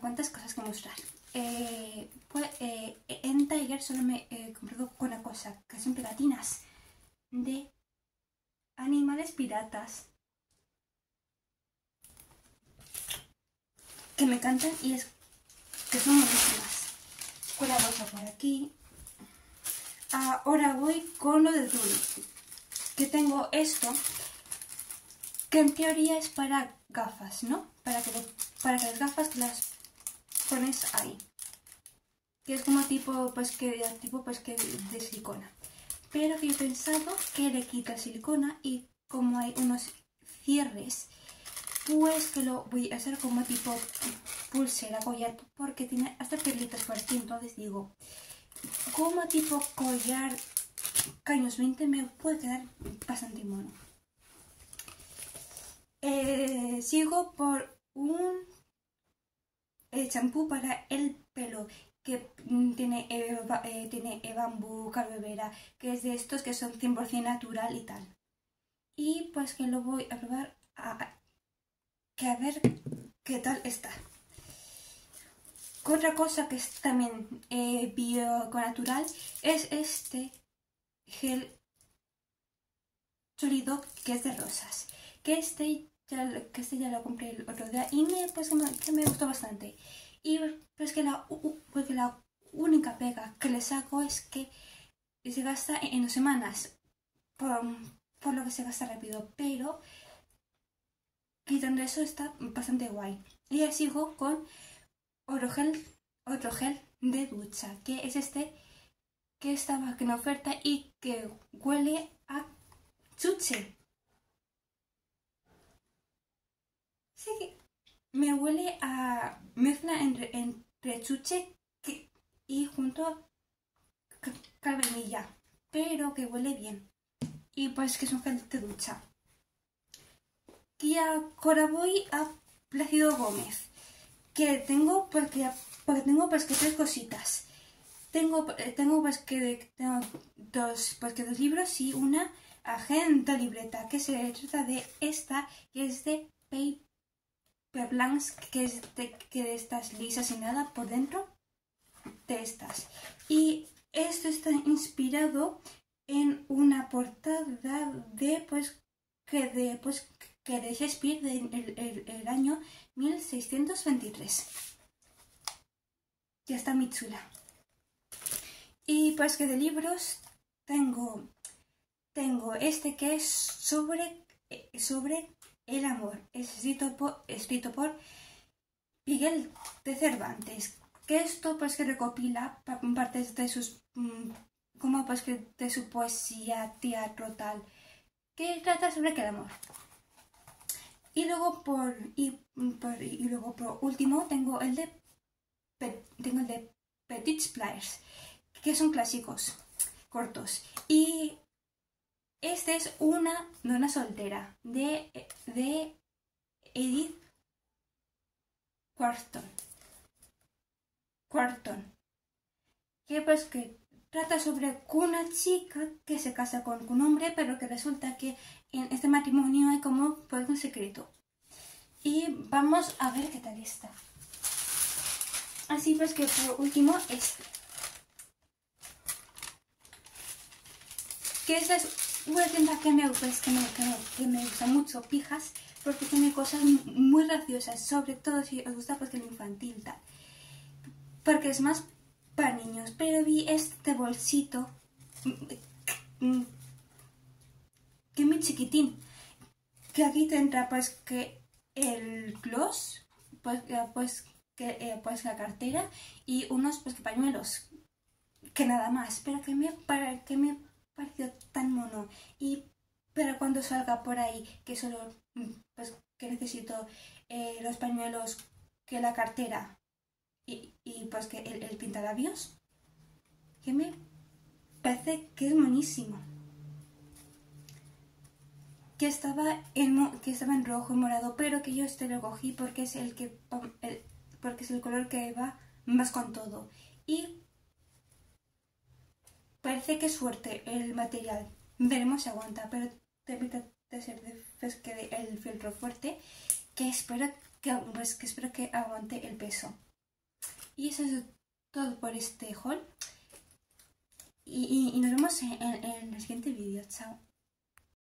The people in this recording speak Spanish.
Cuántas cosas que mostrar. Eh, pues, eh, en Tiger solo me he comprado una cosa, que son pegatinas de animales piratas. Que me encantan y es que son buenísimas. Con la bolsa por aquí. Ahora voy con lo de Dulce. Que tengo esto, que en teoría es para gafas, ¿no? Para que, para que las gafas las pones ahí. Que es como tipo, pues que, tipo, pues que de silicona. Pero que yo he pensado que le quita silicona y como hay unos cierres, pues que lo voy a hacer como tipo pulsera, collar, porque tiene hasta perlitas por aquí. Entonces digo, como tipo collar caños 20 me puede quedar bastante mono. Eh, sigo por un eh, champú para el pelo que mm, tiene, eh, tiene bambú, calvera, que es de estos que son 100% natural y tal. Y pues que lo voy a probar a, que a ver qué tal está. Otra cosa que es también bio natural es este gel sólido que es de rosas. Que este ya, que este ya lo compré el otro día y me, pues, que me, gustó bastante. Y pues que la, pues la única pega que le saco es que se gasta en dos semanas. Por, por lo que se gasta rápido. Pero quitando eso está bastante guay. Y ya sigo con otro gel, otro gel de ducha. Que es este que estaba en oferta y que huele a chuche. Sí me huele a mezcla entre, entre chuche y junto a calvenilla, pero que huele bien. Y pues que es un gel de ducha. Y ahora voy a Plácido Gómez, que tengo porque, porque tengo pues que tres cositas. Tengo, eh, tengo, pues, que, tengo dos, pues, que dos libros y una agenda libreta que se trata de esta, que es de Paper Blanks, que es de, que de estas lisas y nada por dentro de estas. Y esto está inspirado en una portada de, pues, que de, pues, que de Shakespeare del el, el, año 1623. Ya está muy chula. Y pues que de libros tengo, tengo este que es sobre, sobre el amor, escrito por, escrito por Miguel de Cervantes. Que esto pues que recopila partes de sus, mm, como pues que de su poesía, teatro, tal, que trata sobre el amor. Y luego por, y, por, y luego por último tengo el de, tengo el de Petit Splice que son clásicos, cortos. Y esta es una dona soltera de, de Edith Quarton. Quarton. Que pues que trata sobre una chica que se casa con un hombre, pero que resulta que en este matrimonio hay como pues un secreto. Y vamos a ver qué tal está. Así pues que por último este. esa es una tienda que me, pues, que me, que me, gusta mucho, Pijas, porque tiene cosas muy graciosas, sobre todo si os gusta pues el infantil tal. Porque es más para niños, pero vi este bolsito que es muy chiquitín, que aquí te entra pues que el gloss, pues, eh, pues, que, eh, pues la cartera y unos pues pañuelos, que nada más, pero que me, para, que me pareció tan mono. Y pero cuando salga por ahí, que solo mm, pues que necesito eh, los pañuelos, que la cartera y, pues que el, el pintalabios, que me parece que es monísimo. Que estaba, en, que estaba en rojo y morado, pero que yo este lo cogí porque es el que porque es el color que va más con todo. Y Parece que suerte el material. Veremos si aguanta, pero permita hacer de, pues, que el filtro fuerte que espero pues, que, espero que aguante el peso. Y eso es todo por este haul. Y, nos vemos en el siguiente vídeo chao.